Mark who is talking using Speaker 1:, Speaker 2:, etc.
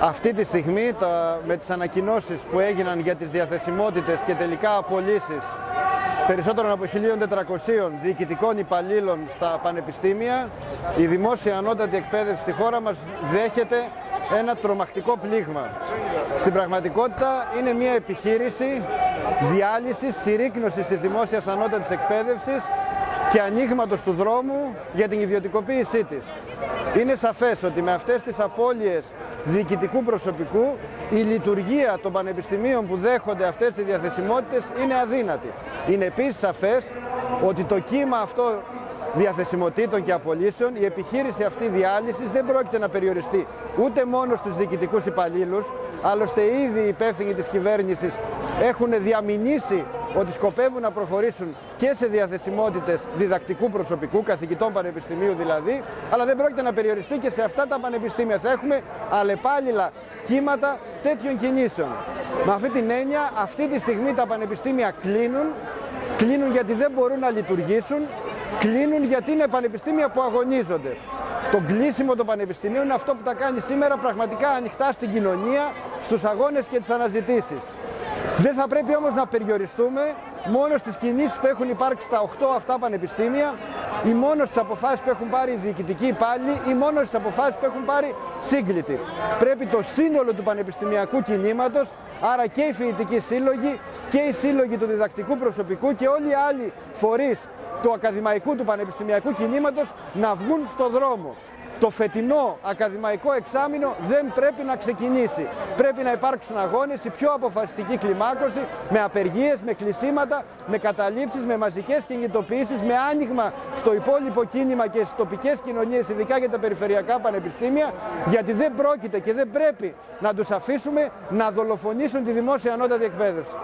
Speaker 1: Αυτή τη στιγμή τα, με τις ανακοινώσεις που έγιναν για τις διαθεσιμότητες και τελικά απολύσεις περισσότερων από 1.400 διοικητικών υπαλλήλων στα πανεπιστήμια, η δημόσια ανώτατη εκπαίδευση στη χώρα μας δέχεται ένα τρομακτικό πλήγμα. Στην πραγματικότητα είναι μια επιχείρηση διάλυσης, συρρήκνωσης της δημόσιας ανώτατης εκπαίδευσης και ανοίγματο του δρόμου για την ιδιωτικοποίησή της. Είναι σαφές ότι με αυτές τις απώλειες διοικητικού προσωπικού η λειτουργία των πανεπιστημίων που δέχονται αυτές τις διαθεσιμότητες είναι αδύνατη. Είναι επίσης σαφές ότι το κύμα αυτό διαθεσιμοτήτων και απολύσεων, η επιχείρηση αυτή διάλυσης δεν πρόκειται να περιοριστεί ούτε μόνο στους διοικητικούς υπαλλήλους, άλλωστε ήδη οι υπεύθυνοι της κυβέρνησης έχουν διαμηνήσει ότι σκοπεύουν να προχωρήσουν και σε διαθεσιμότητες διδακτικού προσωπικού, καθηγητών πανεπιστημίου δηλαδή, αλλά δεν πρόκειται να περιοριστεί και σε αυτά τα πανεπιστήμια. Θα έχουμε αλλεπάλληλα κύματα τέτοιων κινήσεων. Με αυτή την έννοια, αυτή τη στιγμή τα πανεπιστήμια κλείνουν, κλείνουν γιατί δεν μπορούν να λειτουργήσουν, κλείνουν γιατί είναι πανεπιστήμια που αγωνίζονται. Το κλείσιμο των πανεπιστημίων είναι αυτό που τα κάνει σήμερα πραγματικά ανοιχτά στην κοινωνία, στους αγώνες και τις αναζητήσεις. Δεν θα πρέπει όμως να περιοριστούμε μόνος στις κινήσεις που έχουν υπάρξει στα 8 αυτά πανεπιστήμια ή μόνος στις αποφάσεις που έχουν πάρει οι διοικητικοί υπάλληλοι ή μόνος στις αποφάσεις που έχουν πάρει σύγκλητοι. Πρέπει το σύνολο του πανεπιστημιακού κινήματος, άρα και οι φοιτητικοί σύλλογοι και οι σύλλογοι του διδακτικού προσωπικού και όλοι οι άλλοι φορείς του ακαδημαϊκού, του πανεπιστημιακού κινήματος να βγουν στο δρόμο το φετινό ακαδημαϊκό εξάμεινο δεν πρέπει να ξεκινήσει. Πρέπει να υπάρξουν αγώνες, η πιο αποφασιστική κλιμάκωση, με απεργίες, με κλεισίματα, με καταλήψεις, με μαζικές κινητοποιήσεις, με άνοιγμα στο υπόλοιπο κίνημα και στις τοπικές κοινωνίες, ειδικά για τα περιφερειακά πανεπιστήμια, γιατί δεν πρόκειται και δεν πρέπει να τους αφήσουμε να δολοφονήσουν τη δημόσια ανώτατη εκπαίδευση.